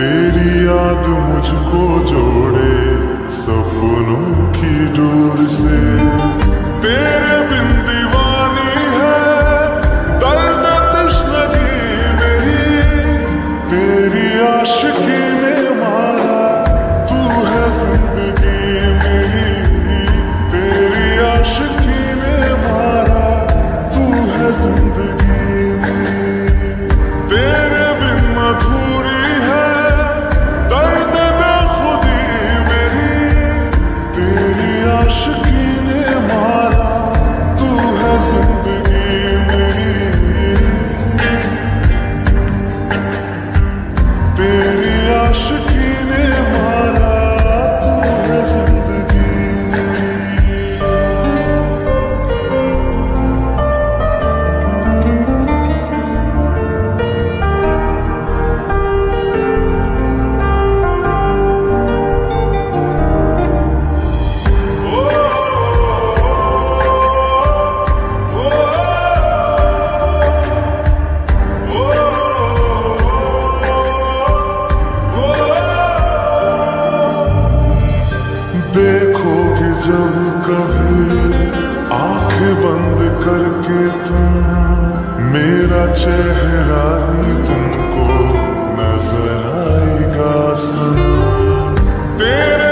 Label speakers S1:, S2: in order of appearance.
S1: तेरी याद मुझको जोड़े सो कभी आँख बंद करके तुम मेरा चेहरा ही तुमको नज़र आएगा सर तेरे